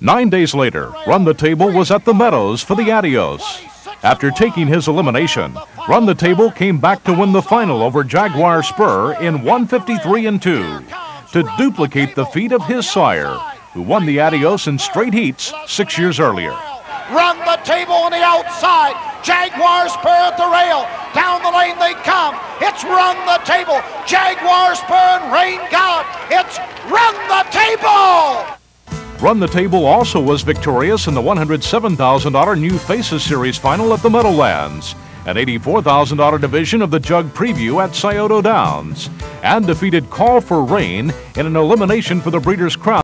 Nine days later, Run the Table was at the Meadows for the Adios. After taking his elimination, Run the Table came back to win the final over Jaguar Spur in 153 and 2 to duplicate the feat of his sire, who won the Adios in straight heats six years earlier. Run the table on the outside. Jaguar Spur at the rail. Down the lane they come. It's run the table. Jaguar Spur and Rain God. It's run the table. Run the Table also was victorious in the $107,000 New Faces Series final at the Meadowlands, an $84,000 division of the Jug Preview at Scioto Downs, and defeated Call for Rain in an elimination for the Breeders' Crown.